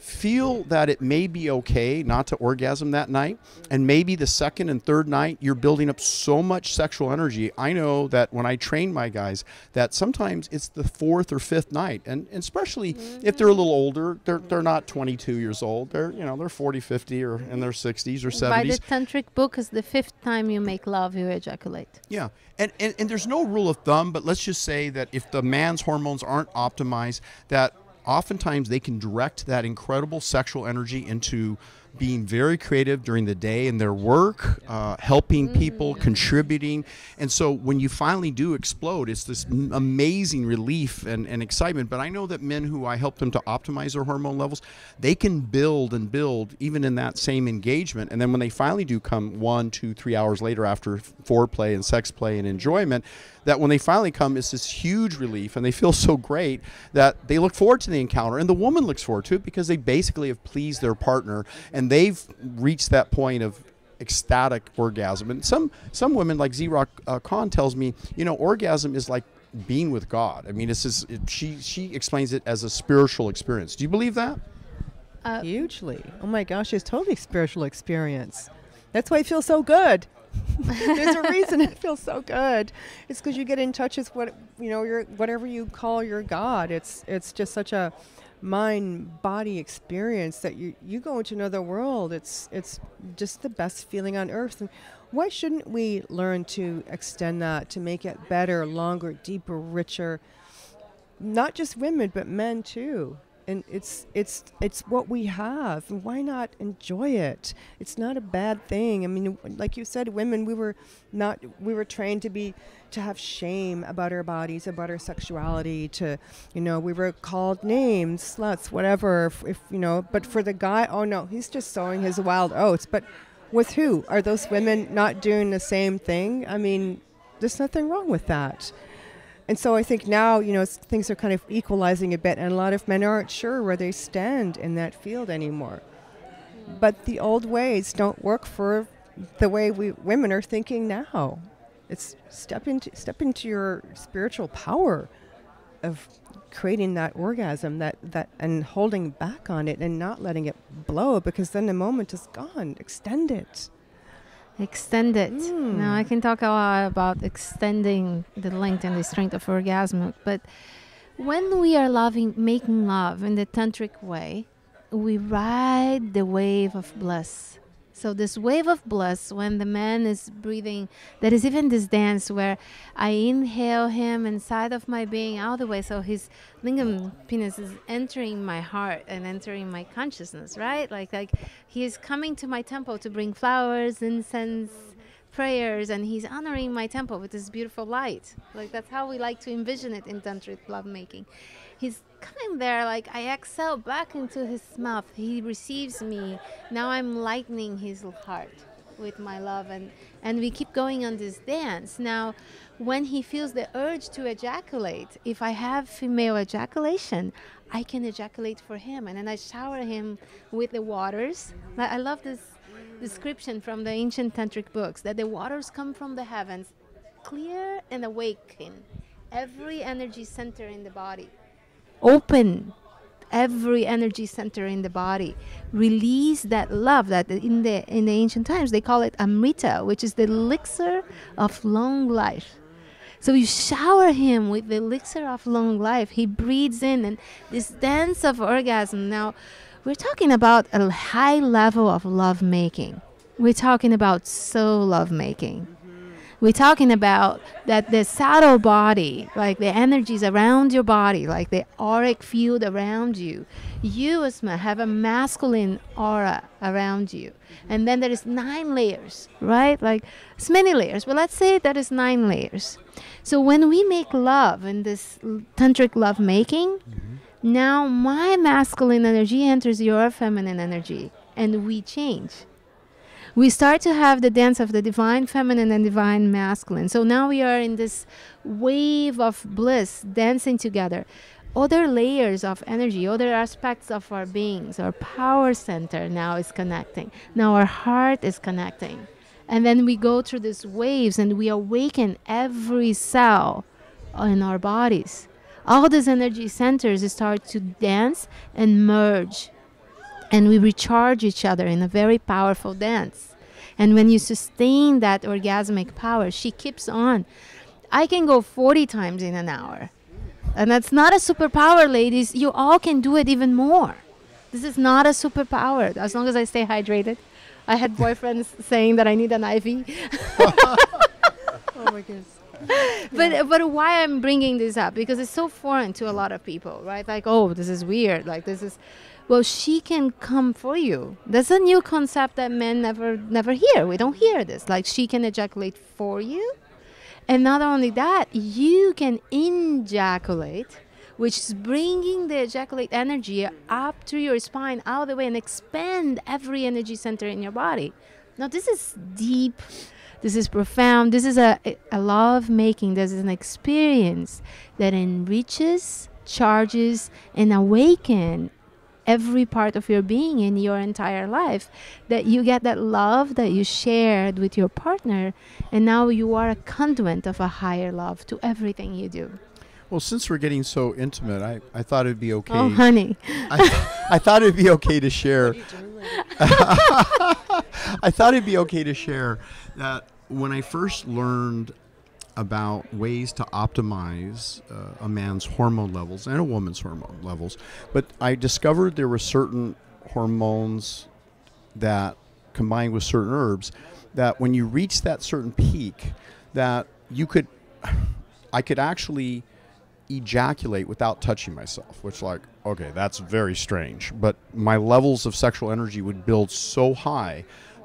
feel that it may be okay not to orgasm that night and maybe the second and third night you're building up so much sexual energy. I know that when i train my guys that sometimes it's the fourth or fifth night and, and especially if they're a little older they're, they're not 22 years old. They're you know they're 40 50 or in their 60s or 70s by the tantric book is the fifth time you make love you ejaculate. Yeah, and, and and there's no rule of thumb, but let's just say that if the man's hormones aren't optimized, that oftentimes they can direct that incredible sexual energy into being very creative during the day in their work, uh, helping people, contributing. And so when you finally do explode, it's this m- amazing relief and, and excitement. But I know that men who I help them to optimize their hormone levels, they can build and build even in that same engagement. And then when they finally do come one, two, three hours later after foreplay and sex play and enjoyment, that when they finally come, it's this huge relief and they feel so great that they look forward to the encounter. And the woman looks forward to it because they basically have pleased their partner and they've reached that point of ecstatic orgasm. And some, some women, like Z Rock uh, Khan tells me, you know, orgasm is like being with God. I mean, it's just, it, she, she explains it as a spiritual experience. Do you believe that? Hugely. Oh my gosh, it's totally spiritual experience. That's why it feels so good. There's a reason it feels so good. It's because you get in touch with what you know, your whatever you call your God. It's it's just such a mind body experience that you you go into another world. It's it's just the best feeling on earth. And why shouldn't we learn to extend that to make it better, longer, deeper, richer? Not just women, but men too and it's it's it's what we have and why not enjoy it? It's not a bad thing. I mean like you said women we were not we were trained to be to have shame about our bodies about our sexuality to you know we were called names sluts whatever if, if you know but for the guy oh no he's just sowing his wild oats. But with who? Are those women not doing the same thing? I mean there's nothing wrong with that and so I think now, you know, things are kind of equalizing a bit, and a lot of men aren't sure where they stand in that field anymore. But the old ways don't work for the way we women are thinking now. It's step into step into your spiritual power of creating that orgasm that that and holding back on it and not letting it blow because then the moment is gone. Extend it. Extend it Mm. now i can talk a lot about extending the length and the strength of orgasm but when we are loving making love in the tantric way we ride the wave of bliss so this wave of bliss when the man is breathing there is even this dance where i inhale him inside of my being all the way so his lingam penis is entering my heart and entering my consciousness right like like he is coming to my temple to bring flowers incense prayers and he's honoring my temple with this beautiful light. Like that's how we like to envision it in tantric lovemaking. He's coming there like I exhale back into his mouth. He receives me. Now I'm lightening his heart with my love and and we keep going on this dance. Now when he feels the urge to ejaculate, if I have female ejaculation, I can ejaculate for him and then I shower him with the waters. I love this description from the ancient tantric books that the waters come from the heavens, clear and awaken every energy center in the body. Open every energy center in the body. Release that love that in the in the ancient times they call it amrita, which is the elixir of long life. So you shower him with the elixir of long life. He breathes in and this dance of orgasm. Now, we're talking about a high level of love making. We're talking about soul love making. We're talking about that the subtle body, like the energies around your body, like the auric field around you. You, Asma, have a masculine aura around you. And then there is nine layers, right? Like it's many layers, but let's say that is nine layers. So when we make love in this tantric love making, mm-hmm. now my masculine energy enters your feminine energy and we change we start to have the dance of the divine feminine and divine masculine. So now we are in this wave of bliss dancing together. Other layers of energy, other aspects of our beings, our power center now is connecting. Now our heart is connecting. And then we go through these waves and we awaken every cell in our bodies. All these energy centers start to dance and merge and we recharge each other in a very powerful dance. And when you sustain that orgasmic power, she keeps on. I can go 40 times in an hour. And that's not a superpower, ladies. You all can do it even more. This is not a superpower as long as I stay hydrated. I had boyfriends saying that I need an IV. oh my goodness. but but why I'm bringing this up because it's so foreign to a lot of people, right? Like, oh, this is weird. Like this is well she can come for you. That's a new concept that men never never hear. We don't hear this. Like she can ejaculate for you. And not only that you can ejaculate which is bringing the ejaculate energy up through your spine all the way and expand every energy center in your body. Now this is deep. This is profound. This is a, a love making. This is an experience that enriches charges and awaken every part of your being in your entire life that you get that love that you shared with your partner and now you are a conduit of a higher love to everything you do. Well since we're getting so intimate i, I thought it'd be oh, okay. oh honey. I, I thought it'd be okay to share. I thought it'd be okay to share that when i first learned about ways to optimize uh, a man's hormone levels and a woman's hormone levels. But I discovered there were certain hormones that combined with certain herbs that when you reach that certain peak that you could I could actually ejaculate without touching myself, which like okay, that's very strange, but my levels of sexual energy would build so high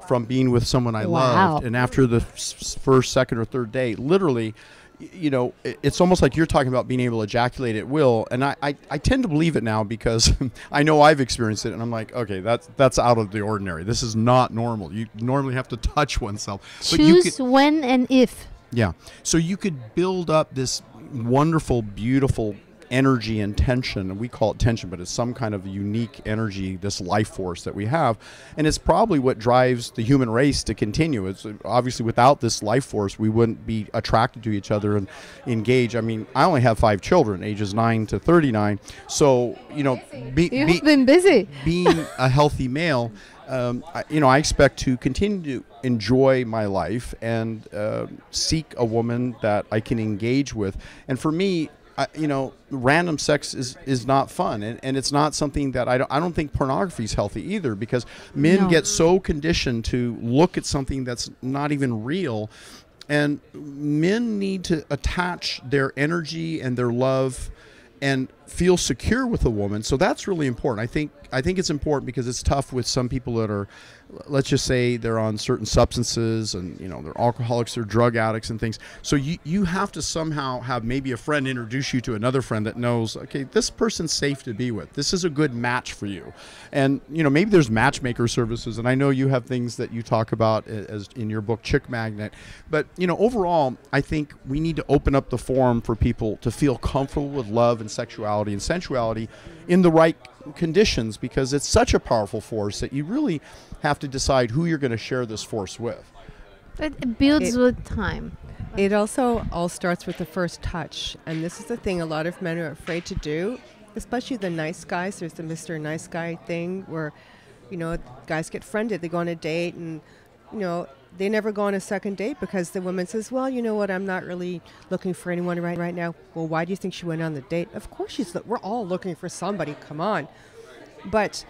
from being with someone I wow. loved. And after the first, second, or third day, literally, you know, it's almost like you're talking about being able to ejaculate at will. And I, I, I tend to believe it now because I know I've experienced it. And I'm like, okay, that's that's out of the ordinary. This is not normal. You normally have to touch oneself. Choose could, when and if. Yeah. So you could build up this wonderful, beautiful energy and tension. And we call it tension, but it's some kind of unique energy, this life force that we have. And it's probably what drives the human race to continue. It's obviously without this life force, we wouldn't be attracted to each other and engage. I mean, I only have five children, ages nine to 39. So, you know, be, you've be, been busy. being a healthy male. Um, I, you know, I expect to continue to enjoy my life and uh, seek a woman that I can engage with. And for me, I, you know, random sex is, is not fun, and, and it's not something that I don't, I don't think pornography is healthy either because men no. get so conditioned to look at something that's not even real, and men need to attach their energy and their love and feel secure with a woman. So that's really important. I think I think it's important because it's tough with some people that are let's just say they're on certain substances and you know they're alcoholics they're drug addicts and things. So you you have to somehow have maybe a friend introduce you to another friend that knows okay this person's safe to be with. This is a good match for you. And you know maybe there's matchmaker services and i know you have things that you talk about as in your book chick magnet. But you know overall i think we need to open up the forum for people to feel comfortable with love and sexuality and sensuality in the right conditions because it's such a powerful force that you really have to decide who you're going to share this force with. It, it builds It- with time. It also all starts with the first touch, and this is the thing a lot of men are afraid to do, especially the nice guys. There's the Mr. Nice Guy thing where, you know, guys get friended. They go on a date, and you know, they never go on a second date because the woman says, "Well, you know what? I'm not really looking for anyone right right now." Well, why do you think she went on the date? Of course, she's. We're all looking for somebody. Come on, but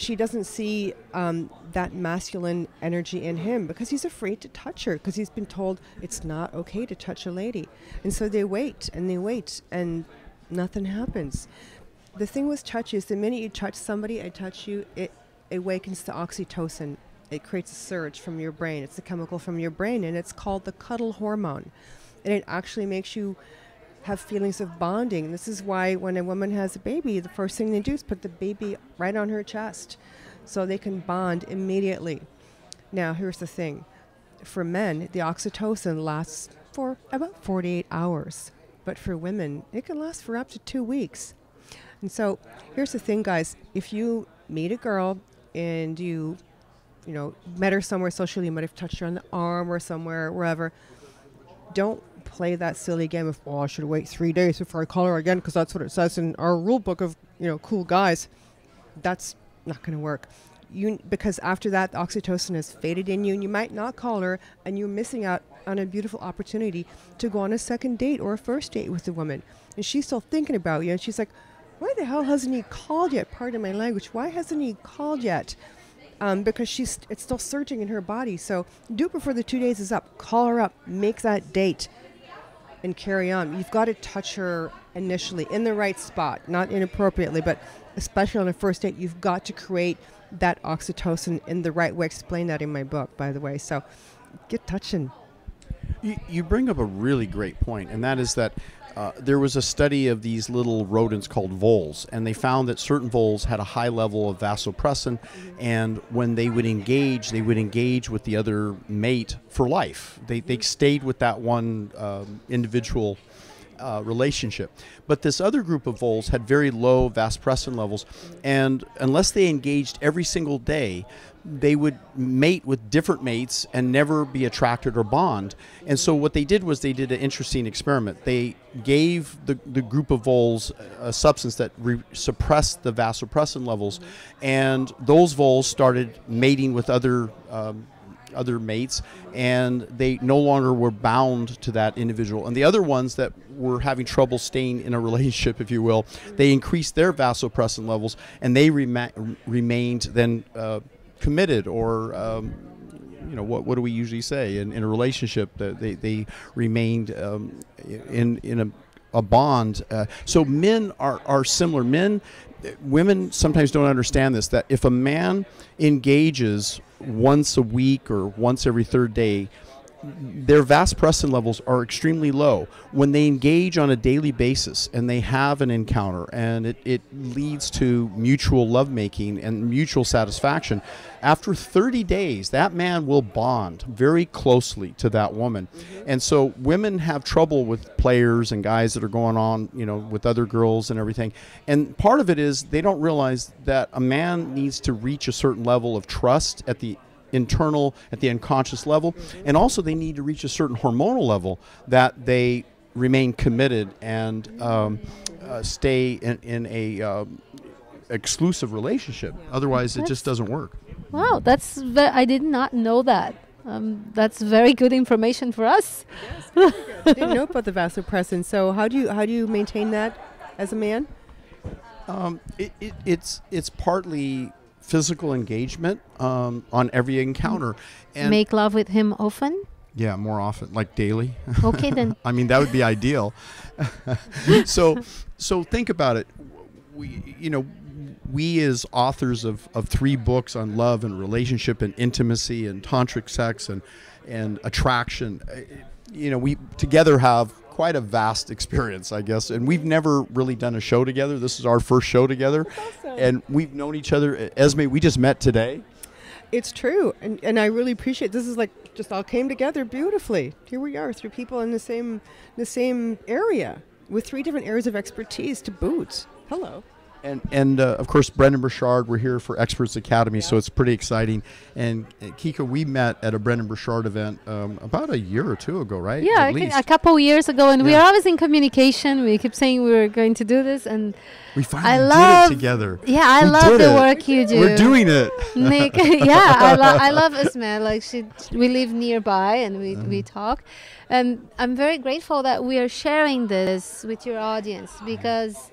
she doesn't see um, that masculine energy in him because he's afraid to touch her because he's been told it's not okay to touch a lady. And so they wait and they wait and nothing happens. The thing with touch is the minute you touch somebody, I touch you, it awakens the oxytocin. It creates a surge from your brain. It's a chemical from your brain and it's called the cuddle hormone. And it actually makes you have feelings of bonding. This is why when a woman has a baby, the first thing they do is put the baby right on her chest so they can bond immediately. Now, here's the thing for men, the oxytocin lasts for about 48 hours, but for women, it can last for up to two weeks. And so, here's the thing, guys if you meet a girl and you you know, met her somewhere socially, you might have touched her on the arm or somewhere, wherever. Don't play that silly game of, oh, I should wait three days before I call her again because that's what it says in our rule book of, you know, cool guys. That's not going to work. You because after that, the oxytocin has faded in you, and you might not call her, and you're missing out on a beautiful opportunity to go on a second date or a first date with a woman, and she's still thinking about you, and she's like, "Why the hell hasn't he called yet?" Pardon my language. Why hasn't he called yet? Um, because she's it's still surging in her body. So do it before the two days is up. Call her up, make that date, and carry on. You've got to touch her initially in the right spot, not inappropriately, but especially on a first date, you've got to create that oxytocin in the right way. I explain that in my book, by the way. So get touching. You, you bring up a really great point, and that is that uh, there was a study of these little rodents called voles, and they found that certain voles had a high level of vasopressin, and when they would engage, they would engage with the other mate for life. They, they stayed with that one um, individual uh, relationship. But this other group of voles had very low vasopressin levels, and unless they engaged every single day, they would mate with different mates and never be attracted or bond. And so what they did was they did an interesting experiment. They gave the, the group of voles a substance that re- suppressed the vasopressin levels, and those voles started mating with other um, other mates and they no longer were bound to that individual and the other ones that were having trouble staying in a relationship if you will they increased their vasopressin levels and they rema- remained then uh, committed or um, you know what, what do we usually say in, in a relationship that they, they remained um, in in a, a bond? Uh, so men are, are similar. Men women sometimes don't understand this that if a man engages once a week or once every third day their vasopressin levels are extremely low. When they engage on a daily basis and they have an encounter and it, it leads to mutual lovemaking and mutual satisfaction after 30 days that man will bond very closely to that woman. Mm-hmm. And so women have trouble with players and guys that are going on you know with other girls and everything. And part of it is they don't realize that a man needs to reach a certain level of trust at the internal at the unconscious level and also they need to reach a certain hormonal level that they remain committed and um, uh, stay in, in a um, exclusive relationship otherwise it just doesn't work Wow, that's ve- I did not know that. Um, that's very good information for us. Didn't know about the vasopressin. So how do you how do you maintain that as a man? Um, it, it, it's it's partly physical engagement um, on every encounter, and Make love with him often. yeah, more often, like daily. Okay, then. I mean, that would be ideal. so, so think about it. we, you know, we as authors of, of three books on love and relationship and intimacy and tantric sex and and attraction, uh, you know, we together have quite a vast experience, I guess. And we've never really done a show together. This is our first show together, awesome. and we've known each other. Esme, we just met today. It's true, and and I really appreciate. This is like just all came together beautifully. Here we are, three people in the same the same area with three different areas of expertise to boot. Hello. And, and uh, of course, Brendon Burchard, we're here for Experts Academy, so it's pretty exciting. And uh, Kika, we met at a Brendon Burchard event um, about a year or two ago, right? Yeah, a couple years ago, and we Yeah. are always in communication. We keep saying we were going to do this, and we finally I did love it together. yeah, I We love the it. work you do. We're doing it. Nick, yeah, I, lo- I love Esme. Like she, we live nearby and we, Uh-huh. we talk, and I'm very grateful that we are sharing this with your audience because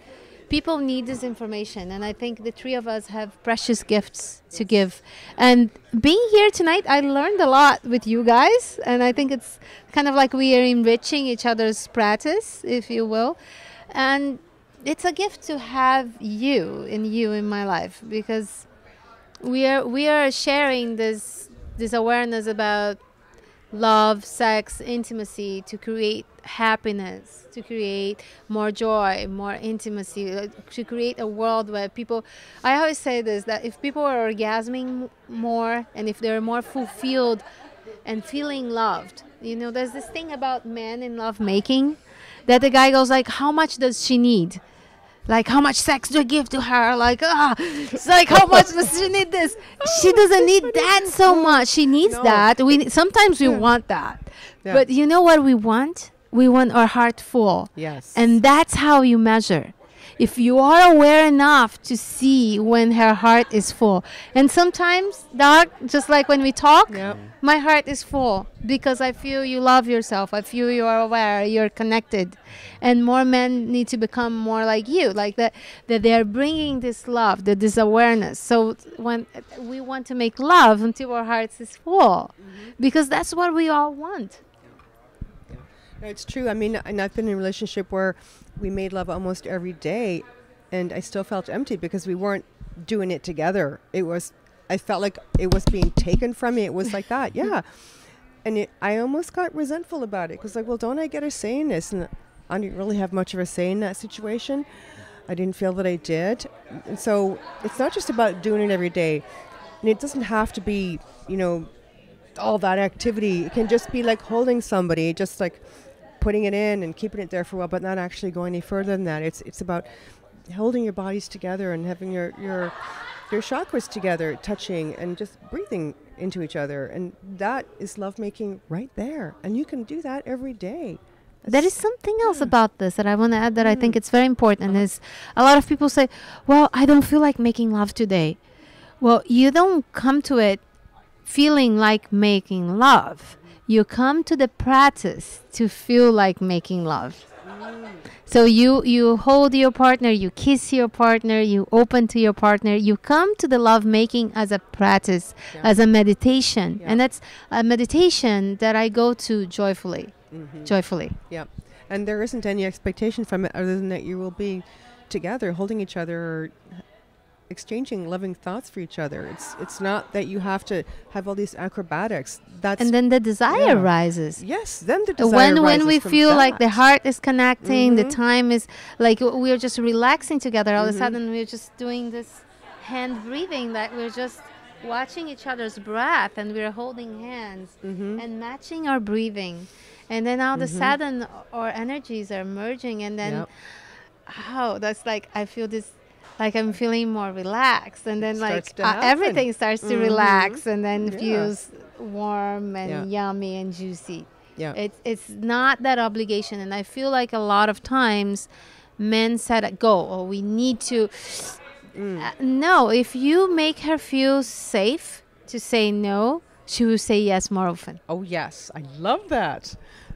people need this information, and I think the three of us have precious gifts to give. And being here tonight, I learned a lot with you guys, and I think it's kind of like we are enriching each other's practice, if you will, and it's a gift to have you and you in my life because we are we are sharing this this awareness about love, sex, intimacy to create happiness, to create more joy, more intimacy, to create a world where people. I always say this that if people are orgasming more and if they're more fulfilled and feeling loved, you know, there's this thing about men in love making that the guy goes like, how much does she need? Like how much sex do I give to her? Like ah, it's like how much does she need this? She doesn't need that so much. She needs No. that. We sometimes we Yeah. want that, Yeah. but you know what we want? We want our heart full, Yes. and that's how you measure. If you are aware enough to see when her heart is full, and sometimes, Doc, just like when we talk, Yep. my heart is full because I feel you love yourself. I feel you are aware, you're connected, and more men need to become more like you, like that. That they are bringing this love, that this awareness. So when we want to make love until our hearts is full, mm-hmm. because that's what we all want. No, it's true. I mean, and I've been in a relationship where we made love almost every day, and I still felt empty because we weren't doing it together. It was, I felt like it was being taken from me. It was like that, yeah. And it, I almost got resentful about it because, like, well, don't I get a say in this? And I didn't really have much of a say in that situation. I didn't feel that I did. And so it's not just about doing it every day. And it doesn't have to be, you know, all that activity. It can just be like holding somebody, just like putting it in and keeping it there for a while, but not actually going any further than that. It's it's about holding your bodies together and having your your your chakras together, touching and just breathing into each other, and that is lovemaking right there. And you can do that every day. There is something else about this that I want to add that I think mm. it's very important uh-huh. is a lot of people say, "Well, I don't feel like making love today." Well, you don't come to it feeling like making love. You come to the practice to feel like making love. So you you hold your partner, you kiss your partner, you open to your partner. You come to the love making as a practice, Yeah. as a meditation, Yeah. and that's a meditation that I go to joyfully, Mm-hmm. joyfully. Yeah, And there isn't any expectation from it other than that you will be together, holding each other, or exchanging loving thoughts for each other. It's it's not that you have to have all these acrobatics. That's and then the desire Yeah. rises. yes. Then the desire when when we feel like the heart is connecting, the Mhm. time is like we're just relaxing together. All of a Mhm. sudden, we're just doing this hand breathing, that we're just watching each other's breath, and we're holding hands Mhm. and matching our breathing, and then all of a Mhm. sudden, our energies are merging, and then Yep. oh, that's like I feel this. Like I'm feeling more relaxed, and then like uh, everything starts to Mhm. relax, and then Yeah. feels warm and Yeah. yummy and juicy. yeah. It's it's not that obligation, and I feel like a lot of times men set a goal or we need to. Mm. Uh, no, if you make her feel safe to say no, she will say yes more often. Oh yes, I love that.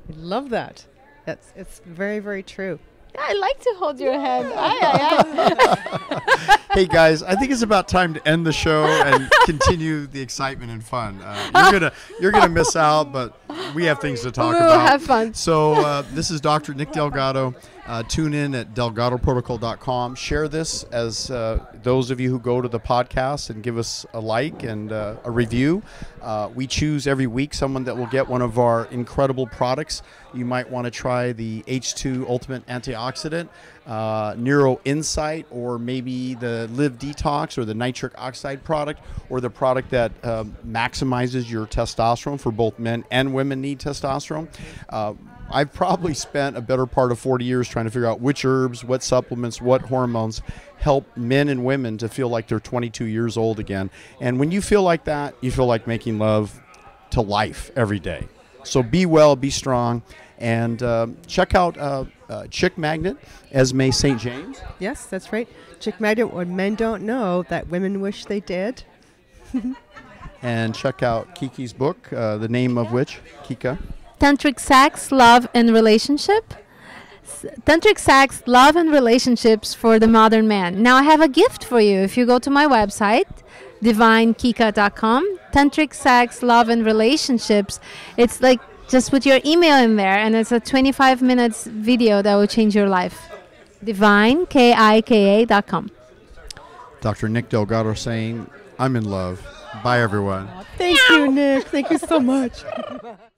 I love that. That's it's very very true. I like to hold your hand. Aye, aye, hey guys, I think it's about time to end the show and continue the excitement and fun. Uh, you're gonna you're gonna miss out, but we have things to talk We'll about. have fun. So uh, this is Dr. Nick Delgado. Uh, tune in at delgadoprotocol.com. Share this as uh, those of you who go to the podcast and give us a like and uh, a review. Uh, we choose every week someone that will get one of our incredible products. You might want to try the H2 Ultimate Antioxidant, uh, Neuro Insight, or maybe the Live Detox or the nitric oxide product, or the product that um, maximizes your testosterone for both men and women need testosterone. I've probably spent a better part of 40 years trying to figure out which herbs, what supplements, what hormones help men and women to feel like they're 22 years old again. And when you feel like that, you feel like making love to life every day. So be well, be strong, and uh, check out uh, uh, Chick Magnet, Esme St. James. Yes, that's right. Chick Magnet, what men don't know that women wish they did. and check out Kiki's book, uh, the name of which, Kika. Tantric Sex, Love, and Relationship. S- Tantric Sex, Love, and Relationships for the Modern Man. Now, I have a gift for you. If you go to my website, divinekika.com, Tantric Sex, Love, and Relationships, it's like just put your email in there, and it's a 25 minutes video that will change your life. Divinekika.com. Dr. Nick Delgado saying, I'm in love. Bye, everyone. Thank you, Nick. Thank you so much.